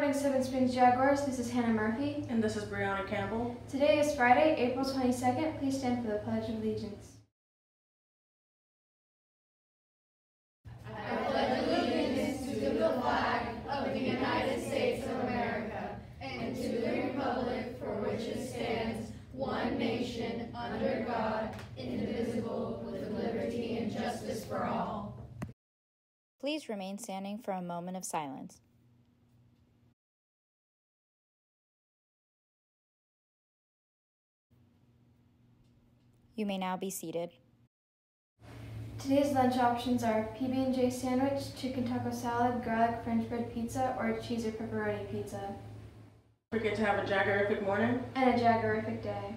the Seven Springs Jaguars, this is Hannah Murphy. And this is Brianna Campbell. Today is Friday, April 22nd. Please stand for the Pledge of Allegiance. I pledge allegiance to the flag of the United States of America and to the republic for which it stands, one nation, under God, indivisible, with liberty and justice for all. Please remain standing for a moment of silence. You may now be seated. Today's lunch options are PB&J sandwich, chicken taco salad, garlic French bread pizza, or cheese or pepperoni pizza. Forget to have a jaguarific morning. And a Jaguarific day.